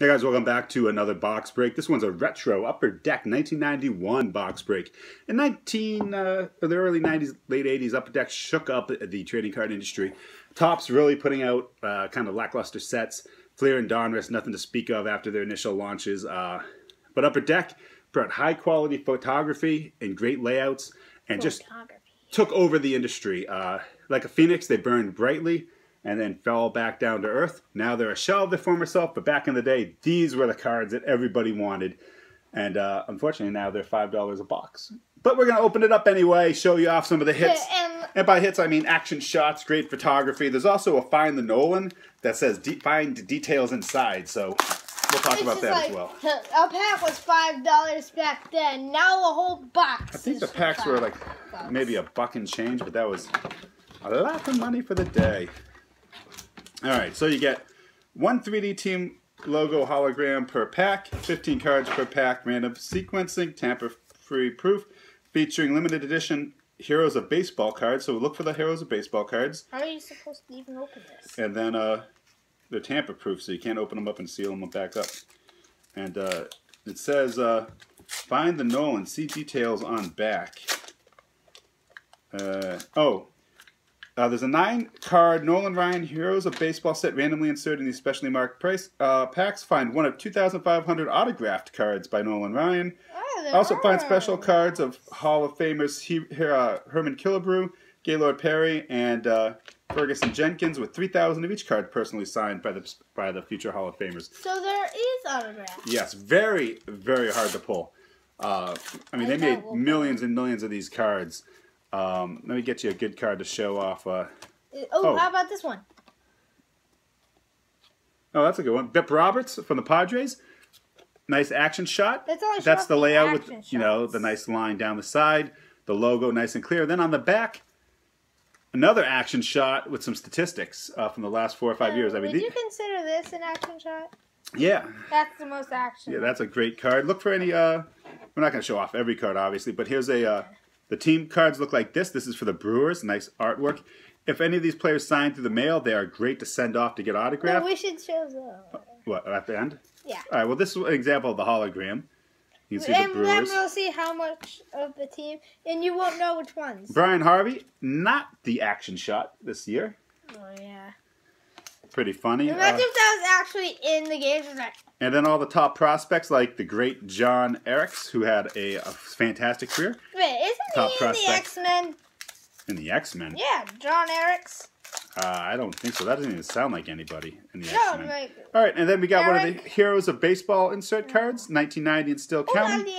Hey guys, welcome back to another box break. This one's a retro Upper Deck 1991 box break. In 19, uh, the early 90s, late 80s, Upper Deck shook up the trading card industry. Topps really putting out uh, kind of lackluster sets. Fleer and Donruss, nothing to speak of after their initial launches. Uh, but Upper Deck brought high quality photography and great layouts and just took over the industry. Uh, like a phoenix, they burned brightly and then fell back down to earth. Now they're a shell of their former self, but back in the day, these were the cards that everybody wanted. And uh, unfortunately, now they're $5 a box. But we're going to open it up anyway, show you off some of the hits. Yeah, and by hits, I mean action shots, great photography. There's also a Find the Nolan that says de find details inside. So we'll talk about that like, as well. A pack was $5 back then. Now a whole box I think the packs were like bucks. maybe a buck and change, but that was a lot of money for the day. All right, so you get one 3D team logo hologram per pack, 15 cards per pack, random sequencing, tamper-free proof, featuring limited edition Heroes of Baseball cards. So look for the Heroes of Baseball cards. How are you supposed to even open this? And then uh, they're tamper-proof, so you can't open them up and seal them back up. And uh, it says, uh, find the Nolan, see details on back. Uh, oh, uh, there's a nine-card Nolan Ryan Heroes of Baseball set randomly inserted in these specially marked price uh, packs. Find one of 2,500 autographed cards by Nolan Ryan. Oh, also find special cards of Hall of Famers he, uh, Harmon Killebrew, Gaylord Perry, and uh, Ferguson Jenkins, with 3,000 of each card personally signed by the by the future Hall of Famers. So there is autographs. Yes, very very hard to pull. Uh, I mean, I they made millions and millions of these cards. Um, let me get you a good card to show off. Uh, oh, oh, how about this one? Oh, that's a good one. Bip Roberts from the Padres. Nice action shot. That's, all that's the layout with shots. you know the nice line down the side, the logo nice and clear. Then on the back, another action shot with some statistics uh, from the last four or five years. I mean, would you consider this an action shot? Yeah. That's the most action. Yeah, that's a great card. Look for any. Uh, we're not going to show off every card, obviously, but here's a. Uh, the team cards look like this. This is for the Brewers. Nice artwork. If any of these players sign through the mail, they are great to send off to get autographed. Well, we should show them. What, at the end? Yeah. All right, well, this is an example of the hologram. You can see and the Brewers. then we'll see how much of the team, and you won't know which ones. Bryan Harvey, not the action shot this year. Oh, yeah. Pretty funny. Imagine uh, if that was actually in the game. And then all the top prospects, like the great John Ericks, who had a, a fantastic career. Wait, isn't top he in prospect. the X-Men? In the X-Men? Yeah, John Ericks. Uh, I don't think so. That doesn't even sound like anybody in the no, X-Men. Like, all right, and then we got Eric. one of the Heroes of Baseball insert cards, 1990 and still counting.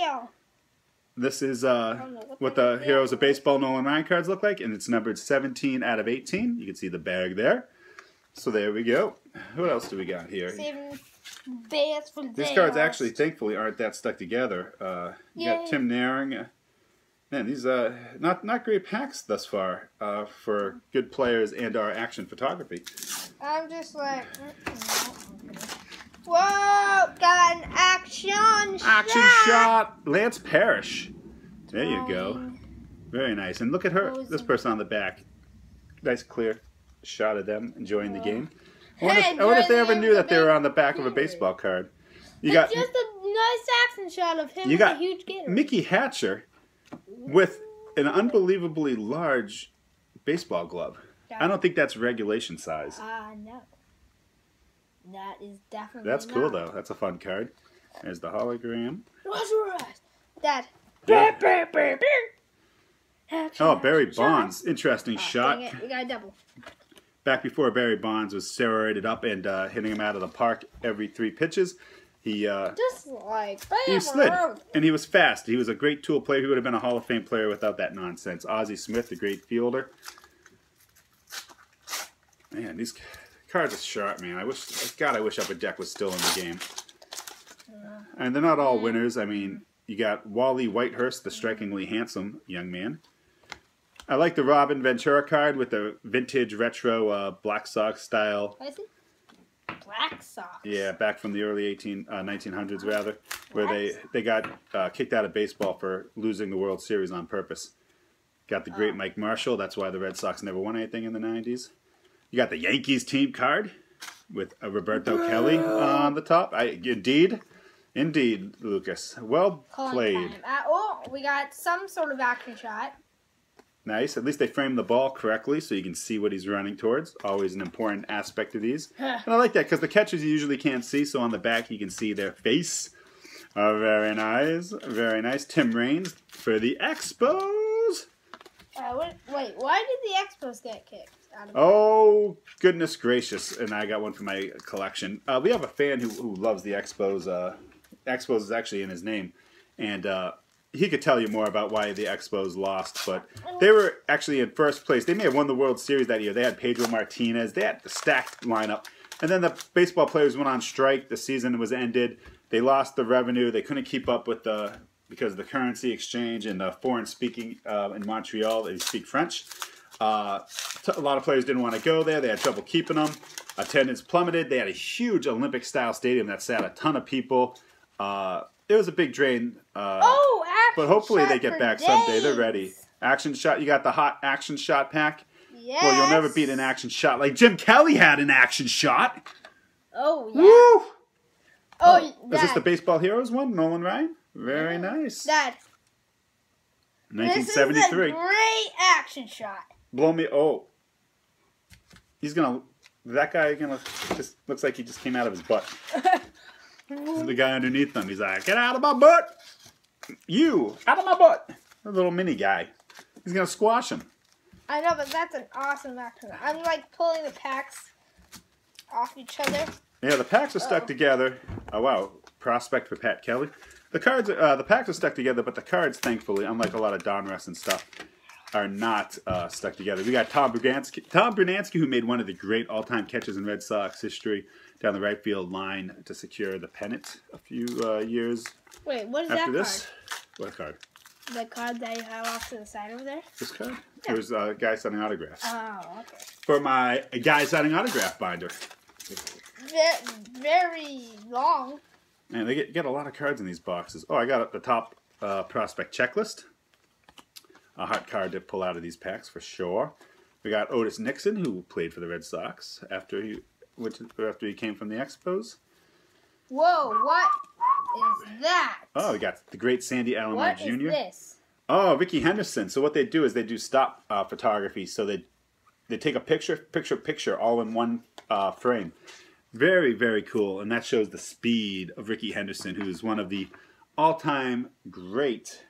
This is uh, what the Heroes of Baseball Nolan Ryan cards look like, and it's numbered 17 out of 18. You can see the bag there. So there we go. What else do we got here? Saving These cards actually, thankfully, aren't that stuck together. Uh, you Yay. got Tim Naehring. Man, these uh not not great packs thus far uh, for good players and our action photography. I'm just like, whoa, got an action action shot. shot. Lance Parrish. There you go. Very nice. And look at her. This person on the back. Nice clear shot of them enjoying the game. I wonder, if, I wonder if they ever knew that they were on the back of a baseball card. You got just a nice action shot of him. You got a huge gator. Mickey Hatcher with an unbelievably large baseball glove. I don't think that's regulation size. Uh, no. That is definitely That's cool, not. though. That's a fun card. There's the hologram. Dad. Yeah. Oh, Barry Bonds. Interesting oh, shot. We got a double. Back before Barry Bonds was steroided up and uh, hitting him out of the park every three pitches, he uh, just like he slid and he was fast. He was a great tool player. He would have been a Hall of Fame player without that nonsense. Ozzie Smith, a great fielder. Man, these cards are sharp, man. I wish, God, I wish Upper Deck was still in the game. And they're not all winners. I mean, you got Wally Whitehurst, the strikingly handsome young man. I like the Robin Ventura card with the vintage retro uh, Black Sox style. What is it? Black Sox. Yeah, back from the early 18, uh, 1900s rather, where they they got uh, kicked out of baseball for losing the World Series on purpose. Got the great oh. Mike Marshall. That's why the Red Sox never won anything in the 90s. You got the Yankees team card. with uh, Roberto Kelly on the top. I, indeed, indeed, Lucas. Well Calling played. Uh, oh, we got some sort of action shot. Nice. At least they framed the ball correctly so you can see what he's running towards. Always an important aspect of these. And I like that because the catchers you usually can't see, so on the back you can see their face. Oh, very nice. Very nice. Tim Raines for the Expos. Uh, what, wait, why did the Expos get kicked? Oh, goodness gracious. And I got one for my collection. Uh, we have a fan who, who loves the Expos. Uh, Expos is actually in his name. And uh, he could tell you more about why the Expos lost. But they were actually in first place. They may have won the World Series that year. They had Pedro Martinez. They had the stacked lineup. And then the baseball players went on strike. The season was ended. They lost the revenue. They couldn't keep up with the because of the currency exchange and the foreign speaking uh, in Montreal. They speak French. Uh, a lot of players didn't want to go there. They had trouble keeping them. Attendance plummeted. They had a huge Olympic style stadium that sat a ton of people. Uh, it was a big drain. Uh, Oh, action but hopefully they get back someday. They're ready. Action shot. You got the hot action shot pack. Yes. Well, you'll never beat an action shot like Jim Kelly had an action shot. Oh, yeah. Woo! Oh, Is this the Baseball Heroes one? Nolan Ryan? Very nice. Dad, this is a 1973. great action shot. Blow me. Oh. He's going to. That guy gonna just looks like he just came out of his butt. the guy underneath them. he's like, "Get out of my butt! You out of my butt!" The little mini guy. He's gonna squash him. I know, but that's an awesome action. I'm like pulling the packs off each other. Yeah, the packs are stuck Uh-oh. together. Oh wow, prospect for Pat Kelly. The cards, are- uh, the packs are stuck together, but the cards, thankfully, unlike a lot of Donruss and stuff, are not uh, stuck together. We got Tom Brunansky, Tom Brunansky, who made one of the great all-time catches in Red Sox history down the right field line to secure the pennant a few uh, years Wait, what is after that this. What card? card? The card that you have off to the side over there? This card? It was a guy signing autographs Oh, okay. for my guy signing autograph binder. Ve- very long. Man, they get, get a lot of cards in these boxes. Oh, I got the top uh, prospect checklist. A hot card to pull out of these packs for sure. We got Otis Nixon, who played for the Red Sox after he went after he came from the Expos. Whoa, what is that? Oh, we got the great Sandy Alomar What is Jr. this? Oh, Rickey Henderson. So what they do is they do stop uh, photography. So they they take a picture, picture, picture, all in one uh, frame. Very, very cool. And that shows the speed of Rickey Henderson, who is one of the all-time great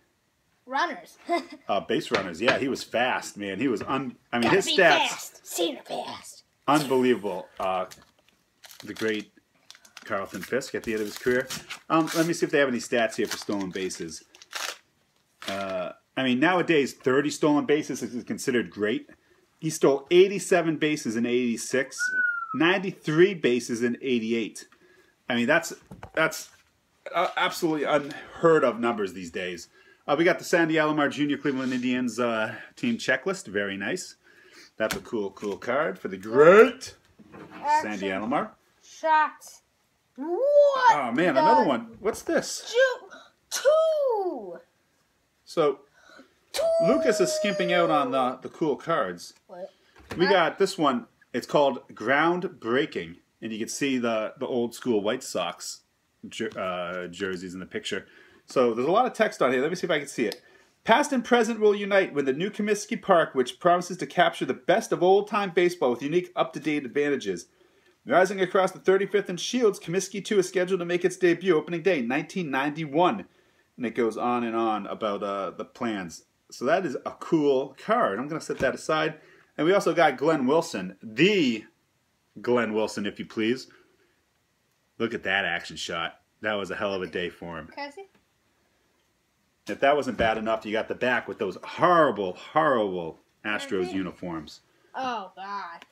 Runners. uh, base runners. Yeah, he was fast, man. He was un. I mean, Gotta his stats fast. Seen it fast. unbelievable. Uh, the great Carlton Fisk at the end of his career. Um, let me see if they have any stats here for stolen bases. Uh, I mean, nowadays, 30 stolen bases is considered great. He stole 87 bases in 86, 93 bases in 88. I mean, that's that's uh, absolutely unheard of numbers these days. Uh, we got the Sandy Alomar Jr. Cleveland Indians uh, team checklist. Very nice. That's a cool, cool card for the great Sandy Action Alomar. Shot. What? Oh man, the another one. What's this? Two. So Two. Lucas is skimping out on the, the cool cards. What? We got this one. It's called Groundbreaking, and you can see the the old school White Sox jer- uh, jerseys in the picture. So there's a lot of text on here. Let me see if I can see it. Past and present will unite when the new Comiskey Park, which promises to capture the best of old time baseball with unique up to date advantages. Rising across the 35th and Shields, Comiskey 2 is scheduled to make its debut opening day, 1991. And it goes on and on about uh, the plans. So that is a cool card. I'm going to set that aside. And we also got Glenn Wilson, the Glenn Wilson, if you please. Look at that action shot. That was a hell of a day for him. See? If that wasn't bad enough, you got the back with those horrible, horrible Astros uniforms. Oh God.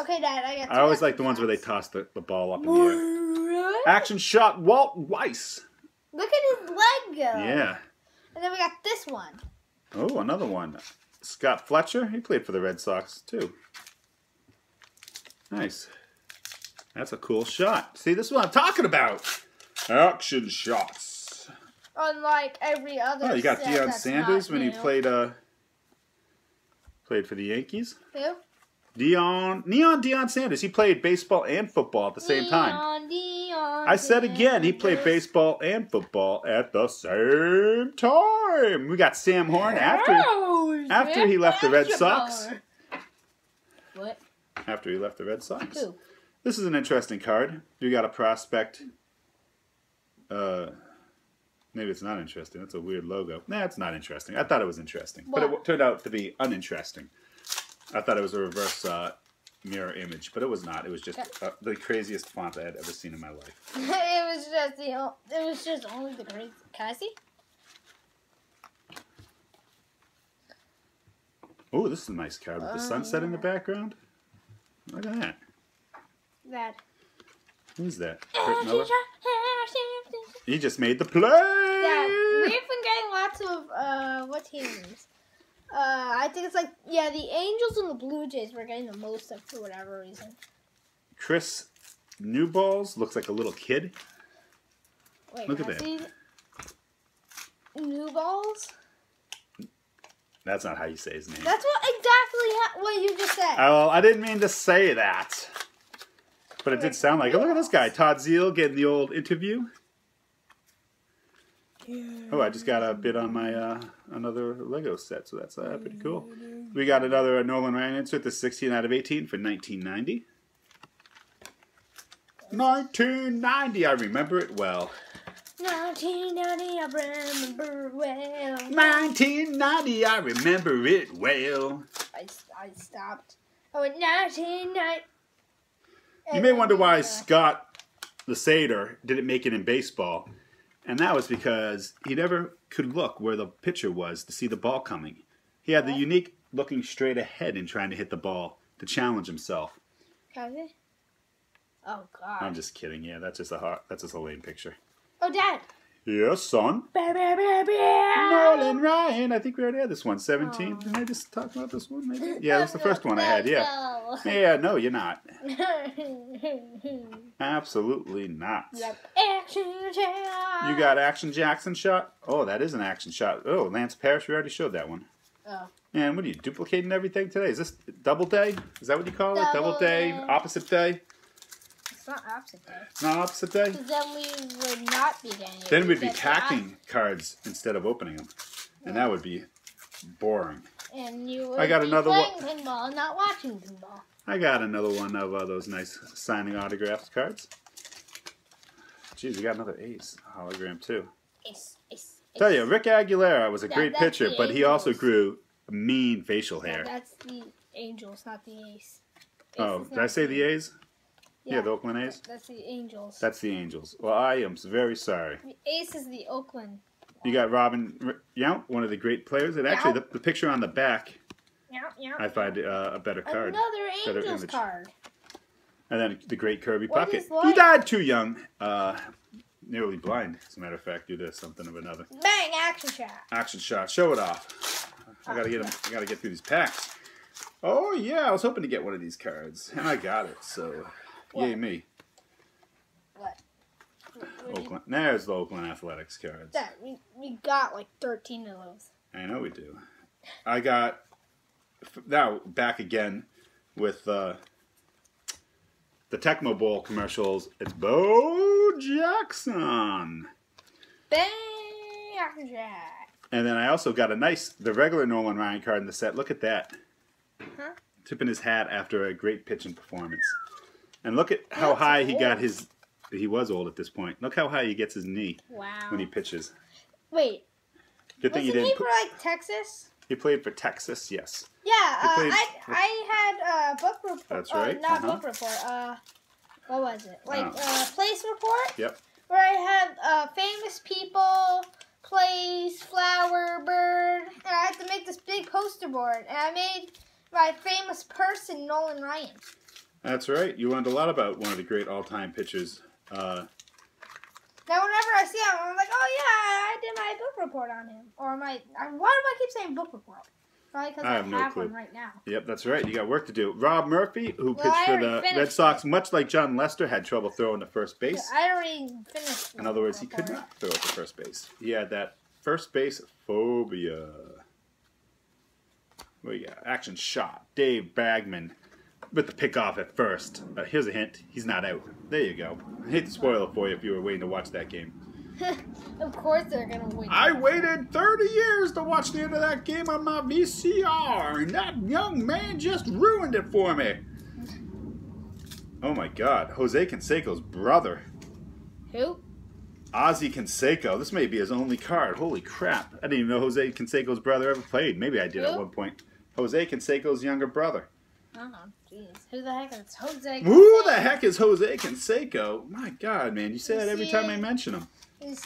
Okay, Dad. I got. I always like the ones where they toss the, the ball up in the air. Action shot, Walt Weiss. Look at his leg go. Yeah. And then we got this one. Oh, another one. Scott Fletcher. He played for the Red Sox, too. Nice. That's a cool shot. See, this is what I'm talking about. Action shots. Unlike every other. Oh, you got Deion Sanders when he played uh played for the Yankees. Who? Deion, Neon Deion Sanders. He played baseball and football at the same time. Neon, neon, I said again, he played baseball and football at the same time. We got Sam Horn after Oh, after he left the Red. Sox. What? after he left the Red Sox. Who? This is an interesting card. You got a prospect. Uh, maybe it's not interesting. That's a weird logo. Nah, it's not interesting. I thought it was interesting, but it w- turned out to be uninteresting. I thought it was a reverse uh, mirror image, but it was not. It was just uh, the craziest font I had ever seen in my life. it was just the. It was just only the great. Can I see? Oh, this is a nice card with the Oh, sunset in the background. Look at that. That. Who's that? Kurt Miller? He just made the play. Yeah, we've been getting lots of uh, what teams? Uh, I think it's like yeah, the Angels and the Blue Jays were getting the most of for whatever reason. Chris Newballs looks like a little kid. Wait, Look at that. see New balls. That's not how you say his name. That's what exactly ha- what you just said. Oh, well, I didn't mean to say that. But it did sound like, oh, look at this guy, Todd Zeile, getting the old interview. Oh, I just got a bid on my uh, another Lego set, so that's uh, pretty cool. We got another uh, Nolan Ryan insert, the 16 out of 18 for 1990. 1990, I remember it well. 1990, I remember well. 1990, I remember it well. I, I stopped. Oh, 1990. You may wonder why Scott Scudder didn't make it in baseball, and that was because he never could look where the pitcher was to see the ball coming. He had the unique looking straight ahead and trying to hit the ball to challenge himself. Oh God. I'm just kidding. Yeah, that's just a hot, that's just a lame picture. oh, Dad. Yes, son. Bah, bah, bah, bah. Nolan Ryan. I think we already had this one. 17. Aw. Didn't I just talk about this one? Maybe. Yeah, that's the first one I had. Yeah. Yeah. No, you're not. Absolutely not. Yep. Action shot. You got Action Jackson shot? Oh, that is an action shot. Oh, Lance Parrish, we already showed that one. Oh. Man, what are you duplicating everything today? Is this double day? Is that what you call it? Double Double day, day. opposite day? It's not opposite day. Not opposite day? Then we would not be getting it. Then we'd be Because packing cards instead of opening them. And that would be boring. I, and you would I got be another playing one. pinball, not watching pinball. I got another one of uh, those nice signing autographs cards. Jeez, we got another ace hologram too. Ace, ace, ace. Tell you, Rick Aguilera was a That- great pitcher, the but he also Angels. grew mean facial Yeah, hair. that's the Angels, not the Ace. Ace Oh, did I say the A's? Yeah, Yeah, the Oakland A's. That's the Angels. That's the Angels. Well, I am very sorry. the Ace is the Oakland. You got Robin Yount, one of the great players, and actually the, the picture on the back, Yeah, yeah. I find uh, a better card. Another Better Angels image. card. And then the great Kirby What Puckett. He died too young, uh, nearly blind, as a matter of fact, due to something of another. Bang! Action shot. Action shot, show it off. I gotta get 'em- I gotta get through these packs. Oh yeah, I was hoping to get one of these cards, and I got it. So, yay me. What? What- what you- Oakland. There's the Oakland Athletics cards. That we, we got like thirteen of those. I know we do. I got now back again with uh, the Tecmo Bowl commercials. It's Bo Jackson, Bang! Action and then I also got a nice the regular Nolan Ryan card in the set. Look at that, Huh? tipping his hat after a great pitching performance, and look at how That's high he got his. He was old at this point. Look how high he gets his knee Wow. when he pitches. Wait, Good thing he he didn't. for put- like Texas? he played for Texas. Yes. Yeah, uh, played- I I had a book report. That's uh, right, not uh-huh. book report. Uh, what was it? Like Oh. uh, place report Yep. where I had uh, famous people, place, flower, bird, and I had to make this big poster board, and I made my famous person Nolan Ryan. That's right. You learned a lot about one of the great all-time pitchers. Uh, Now, whenever I see him, I'm like, oh yeah, I did my book report on him, or my. I, why do I keep saying book report? Probably because I I, have no clue. one right now. Yep, that's right. You got work to do. Rob Murphy, who Well, pitched for the Red Sox, it. much like Jon Lester, had trouble throwing to first base. I already finished. In other words, he could not throw to first base. He had that first base phobia. What do you got? Action shot. Dave Bagman. With the pick off at first. Uh, here's a hint: he's not out. There you go. I hate to spoil it for you if you were waiting to watch that game. of course they're gonna win. I waited 30 years to watch the end of that game on my VCR, and that young man just ruined it for me. Oh my God, Jose Canseco's brother, Who? Ozzie Canseco. This may be his only card. Holy crap! I didn't even know Jose Canseco's brother ever played. Maybe I did at one point. Jose Canseco's younger brother. Oh, jeez. Who the heck is Jose? Who the heck is Jose Canseco? My God, man, you say that every time I mention him. Is,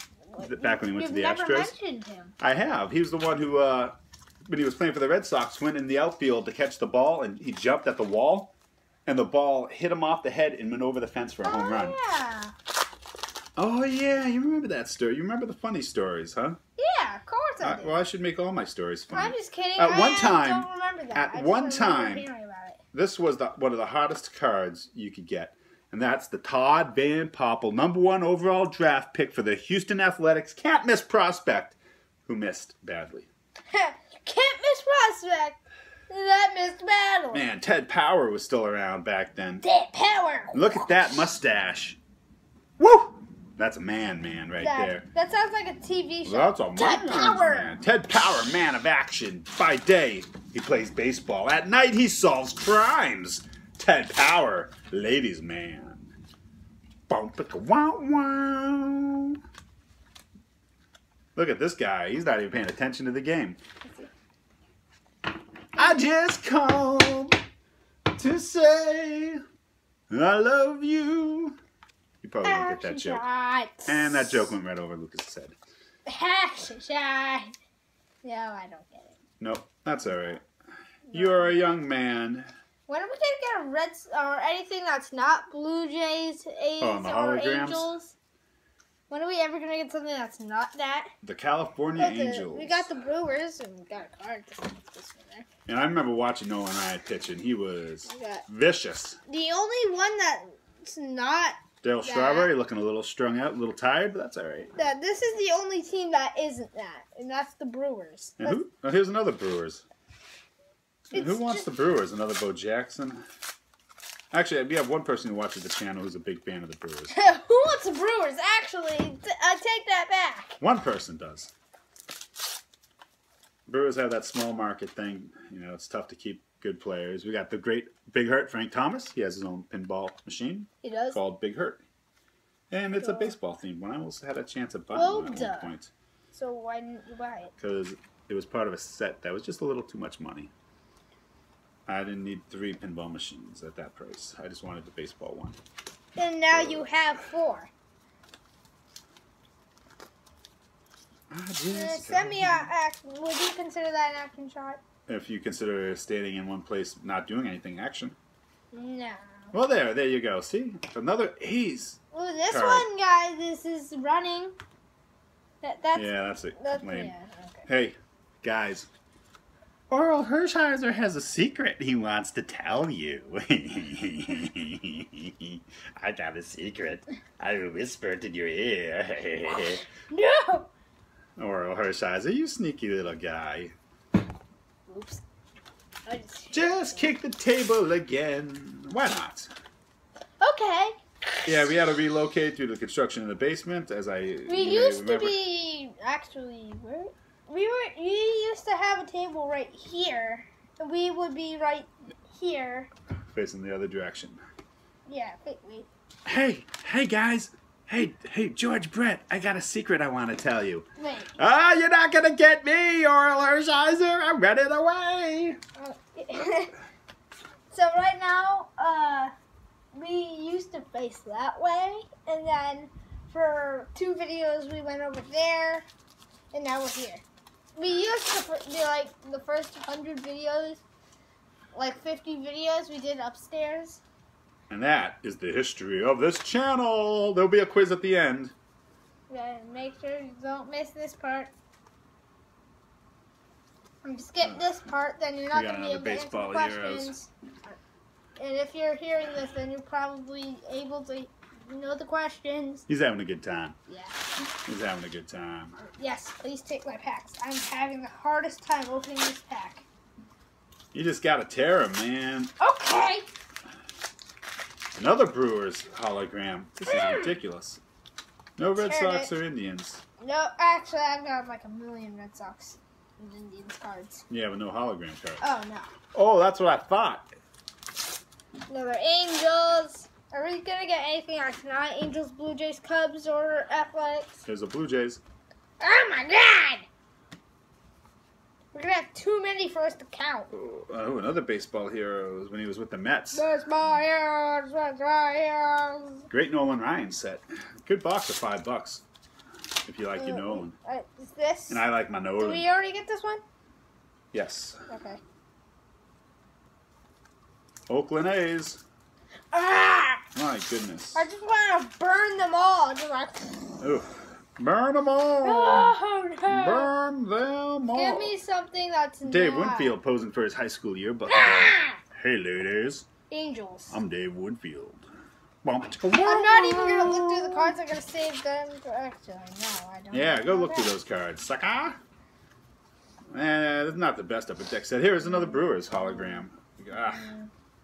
Back when he went to the never Astros? mentioned him. I have. He was the one who, uh, when he was playing for the Red Sox, went in the outfield to catch the ball, and he jumped at the wall, and the ball hit him off the head and went over the fence for a home oh, run. Yeah. Oh yeah, you remember that story? You remember the funny stories, huh? Yeah, of course I do. well, I should make all my stories funny. I'm just kidding. At one time- don't remember that. at I one time- hearing about it. This was the, one of the hardest cards you could get, and that's the Todd Van Poppel, number one overall draft pick for the Houston Athletics. Can't miss prospect, who missed badly. Can't miss prospect. That missed battle. Man, Ted Power was still around back then. Ted power. Look at that mustache. Woo! That's a man, man, right that, there. that sounds like a TV show. That's a Ted Power. man. Ted Power, man of action. By day, he plays baseball. At night, he solves crimes. Ted Power, ladies' man. Bump it, wow, wow. Look at this guy. He's not even paying attention to the game. I just called to say I love you. Probably won't get that joke. shots. And that joke went right over Lucas' head. Action shot. No, I don't get it. Nope, that's all right. You're a young man. When are we gonna get a Red or anything that's not Blue Jays, A's, Oh, or? Angels? When are we ever gonna get something that's not that? The California the- Angels. we got the Brewers and we got a card. This, this one there. And I remember watching Nolan Ryan pitch, and he was got vicious. the only one that's not Dale Yeah. Strawberry looking a little strung out, a little tired, but that's all right. that. This is the only team that isn't that, and that's the Brewers. And who? Oh, here's another Brewers. Who wants just- the Brewers? Another Bo Jackson? Actually, we have one person who watches the channel who's a big fan of the Brewers. who wants the Brewers? Actually, t- I take that back. One person does. Brewers have that small market thing. You know, it's tough to keep good players. We got the great Big Hurt Frank Thomas. He has his own pinball machine He does. called Big Hurt. And it's a baseball themed one. I almost had a chance at buying Well one at one point. So why didn't you buy it? Because it was part of a set that was just a little too much money. I didn't need three pinball machines at that price. I just wanted the baseball one. And now you have four. Uh, just send me a act. Would you consider that an action shot? If you consider standing in one place, not doing anything, action. No. Well, there, there you go. See, another ace. Ooh, this Card. one, guy, this is running. That that's yeah, that's it. that's Lame. yeah. Okay. Hey, guys. Orel Hershiser has a secret he wants to tell you. I got a secret. I whispered in your ear. No. Orel Hershiser, you sneaky little guy. Oops. I just. Just kick the table again. Why not? Okay. Yeah, we had to relocate due to the construction in the basement, as I. We used to be actually where we were. We used to have a table right here. and We would be right here. facing the other direction. Yeah. Wait. Wait. Hey, hey guys. Hey, hey, George Brett, I got a secret I want to tell you. Wait. Ah, you're not gonna get me, Orel Hershiser. I'm running away. so right now, uh, we used to face that way, and then for two videos we went over there, and now we're here. We used to be like the first hundred videos, like fifty videos we did upstairs. And that is the history of this channel. There'll be a quiz at the end. Yeah, make sure you don't miss this part. Skip uh, this part, then you're not going to be able to answer the heroes. questions. And if you're hearing this, then you're probably able to know the questions. He's having a good time. Yeah. He's having a good time. Yes, please take my packs. I'm having the hardest time opening this pack. You just gotta tear him, man. Okay. Another Brewers hologram. This is ridiculous. No Red Turn Sox it. or Indians. No, actually, I've got like a million Red Sox and Indians cards. Yeah, but no hologram cards. Oh no. Oh, that's what I thought. Another Angels. Are we gonna get anything on tonight? Angels, Blue Jays, Cubs, or Athletics? There's the Blue Jays. Oh my god! We're gonna have too many for us to count. Oh, oh, another baseball hero was when he was with the Mets. My heroes, my heroes. Great Nolan Ryan set. Good box for five bucks. If you like your Nolan. Uh, is this? And I like my Nolan. Did we already get this one? Yes. Okay. Oakland A's. Ah! My goodness. I just want to burn them all. Just like. Ooh. Burn them all. Oh no! Burn them all. Give me something that's new. Dave not. Winfield posing for his high school yearbook. Ah! hey, ladies. Angels. I'm Dave Winfield. I'm not even gonna look through the cards. I'm gonna save them. For, actually, no, I don't. Yeah, go look through those cards, sucker. Eh, that's not the best upper deck set. Here's another Brewers hologram. Ah,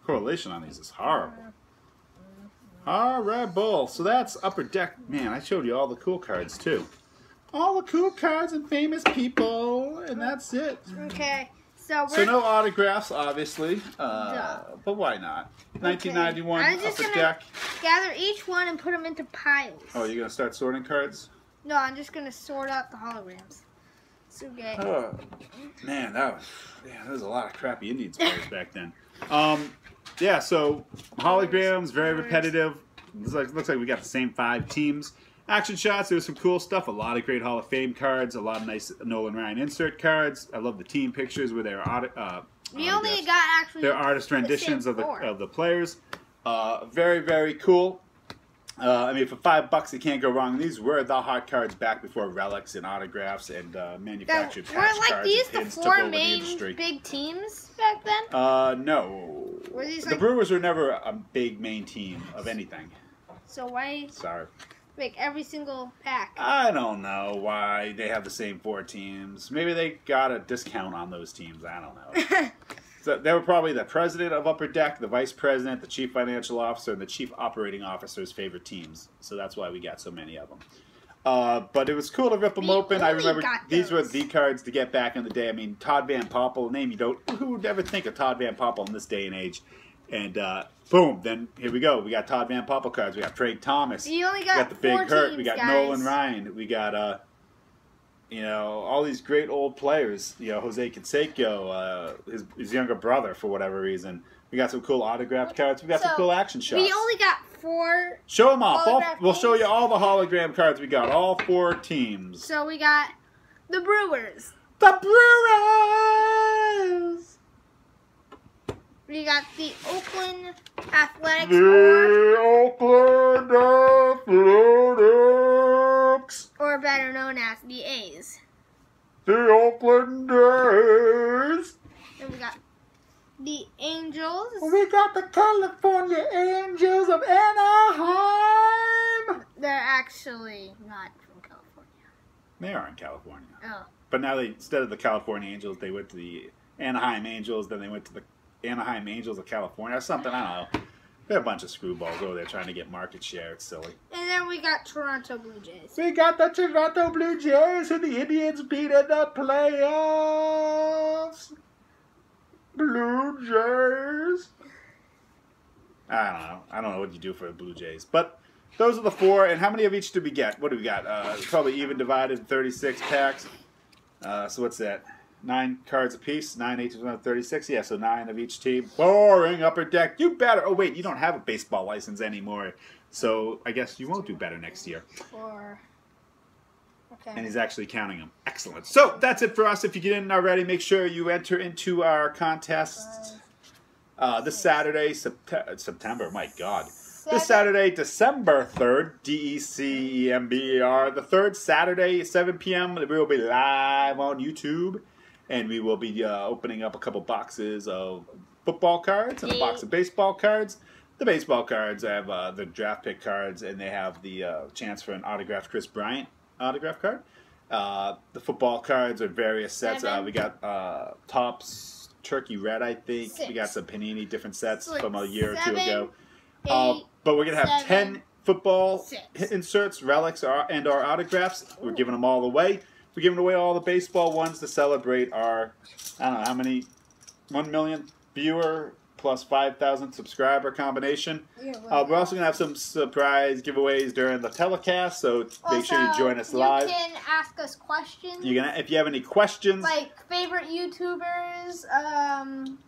correlation on these is horrible. Horrible. So that's upper deck. Man, I showed you all the cool cards too. All the cool cards and famous people, and that's it. Okay, so we're. So no autographs, obviously. Uh, but why not? 1991 I'm just upper deck. gather each one and put them into piles. Oh, you're gonna start sorting cards? No, I'm just gonna sort out the holograms. So okay. Oh, man, that was yeah, there was a lot of crappy Indians players back then. Um, yeah, so holograms, very repetitive. Looks like, looks like we got the same five teams. Action shots, there was some cool stuff. A lot of great Hall of Fame cards, a lot of nice Nolan Ryan insert cards. I love the team pictures where they're auto, uh, we only got actually. They're artist renditions of the four. of the players. Uh, very very cool. Uh, I mean, for five bucks, you can't go wrong. These were the hot cards back before relics and autographs and uh, That manufactured were patch like cards these the four over the main big teams back then? Uh, no. Were these the like- Brewers were never a big main team of anything. So why Sorry. make every single pack? I don't know why they have the same four teams. Maybe they got a discount on those teams. I don't know. So they were probably the president of Upper Deck, the vice president, the chief financial officer, and the chief operating officer's favorite teams. So that's why we got so many of them. Uh, but it was cool to rip them We open. I remember these were the cards to get back in the day. I mean, Todd Van Poppel, name you don't. Who would ever think of Todd Van Poppel in this day and age? And uh, boom, then here we go. We got Todd Van Poppel cards. We got Trey Thomas. you only We got, got the big hurt. teams, We got guys. Nolan Ryan. We got uh, you know, all these great old players. You know, Jose Canseco, uh, his his younger brother for whatever reason. We got some cool autographed cards. We got some cool action shots. We only got four. Show them off. All, we'll show you all the hologram cards we got. All four teams. So we got the Brewers. The Brewers. We got the Oakland Athletics or, The Oakland Athletics. or better known as the A's. The Oakland A's. And we got the Angels. We got the California Angels of Anaheim. They're actually not from California. They are in California. Oh. But now they instead of the California Angels, they went to the Anaheim Angels. Then they went to the Anaheim Angels of California or something. I don't know. They're a bunch of screwballs over there trying to get market share. It's silly. And then we got Toronto Blue Jays. We got the Toronto Blue Jays who the Indians beat in the playoffs. Blue Jays. I don't know. I don't know what you do for the Blue Jays, but those are the four. And how many of each did we get? What do we got? Uh, probably even divided, thirty-six packs. Uh, so what's that? Nine cards apiece. Nine, eight, 36. Yeah, so nine of each team. Boring upper deck. You better. Oh wait, you don't have a baseball license anymore. So I guess you won't do better next year. Or okay. And he's actually counting them. Excellent. So that's it for us. If you get in already, make sure you enter into our contest uh, this Saturday, Sept- September. My God. This Saturday, December 3rd, D E C E M B E R. The third Saturday, 7 p.m., we will be live on YouTube. And we will be uh, opening up a couple boxes of football cards and a box of baseball cards. The baseball cards have uh, the draft pick cards, and they have the uh, chance for an autographed Kris Bryant autograph card. Uh, the football cards are various sets. Uh, we got uh, Topps Turkey Red, I think. We got some Panini different sets like from a year or two seven. ago. Uh, but we're gonna have seven, ten football six. inserts, relics, or, and our autographs. We're giving them all away. We're giving away all the baseball ones to celebrate our I don't know how many one million viewer plus five thousand subscriber combination. Yeah, Uh, we're also gonna have some surprise giveaways during the telecast, so make sure you join us live. You can ask us questions. You're gonna if you have any questions. like favorite YouTubers. Um,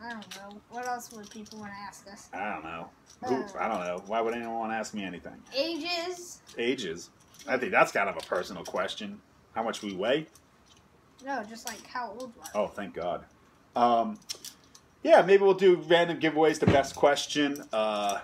I don't know. What else would people want to ask us? I don't know. Ooh, I don't know. Why would anyone want to ask me anything? Ages? Ages. I think that's kind of a personal question. How much we weigh? No, just like how old we are. Oh, thank God. Um, yeah, maybe we'll do random giveaways to best question. Uh,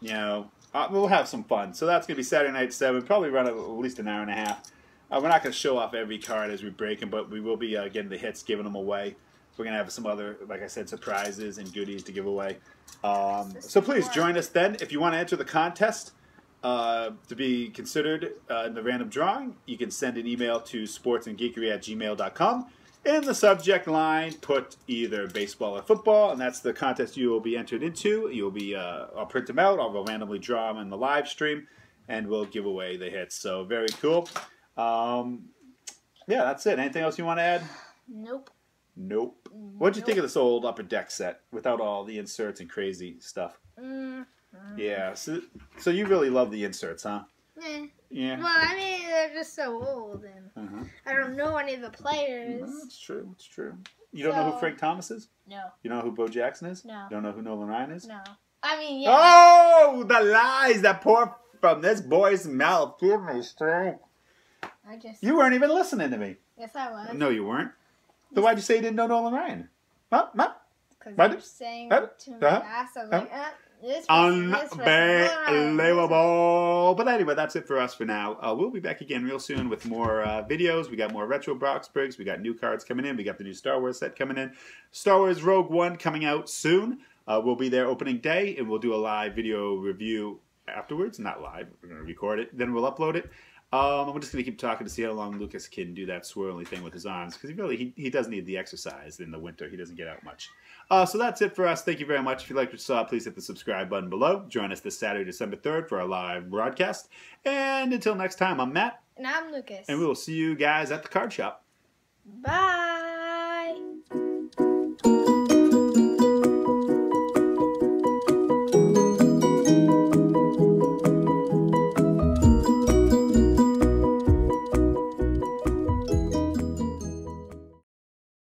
you know, uh, we'll have some fun. So that's gonna be Saturday night at seven. Probably run at least an hour and a half. Uh, we're not gonna show off every card as we break them, but we will be uh, getting the hits, giving them away. We're gonna have some other, like I said, surprises and goodies to give away. Um, so please join us then if you want to enter the contest. Uh, to be considered uh, in the random drawing, you can send an email to sportsandgeekery at gmail.com. In the subject line, put either baseball or football, and that's the contest you will be entered into. You'll be, uh, I'll print them out, I'll randomly draw them in the live stream, and we'll give away the hits. So very cool. Um, yeah, that's it. Anything else you want to add? Nope. Nope. What'd you think of this old upper deck set without all the inserts and crazy stuff? Mm, Yeah, so, so you really love the inserts, huh? Eh. Yeah. Well, I mean, they're just so old, and Uh-huh. I don't know any of the players. No, it's true. It's true. You don't know who Frank Thomas is? No, You know who Bo Jackson is? No. You don't know who Nolan Ryan is? no. I mean, yeah. Oh, the lies that pour from this boy's mouth. Give me. I just. You weren't even listening to me. Yes, I was. No, you weren't. So why'd you say you didn't know Nolan Ryan? Huh? Huh? Because What? you're saying Huh? too Huh? fast. I was Huh? like, uh, this Unbelievable. But anyway, that's it for us for now. Uh, we'll be back again real soon with more uh, videos. We got more retro box breaks. We got new cards coming in. We got the new Star Wars set coming in. Star Wars Rogue One coming out soon. Uh, we'll be there opening day, and we'll do a live video review afterwards. Not live. We're going to record it. Then we'll upload it. Um, I'm just going to keep talking to see how long Lucas can do that swirly thing with his arms because he really he, he does need the exercise in the winter. He doesn't get out much. Uh, so that's it for us. Thank you very much. If you liked what you saw, please hit the subscribe button below. Join us this Saturday, December 3rd for our live broadcast. And until next time, I'm Matt, And I'm Lucas. and we will see you guys at the card shop. Bye.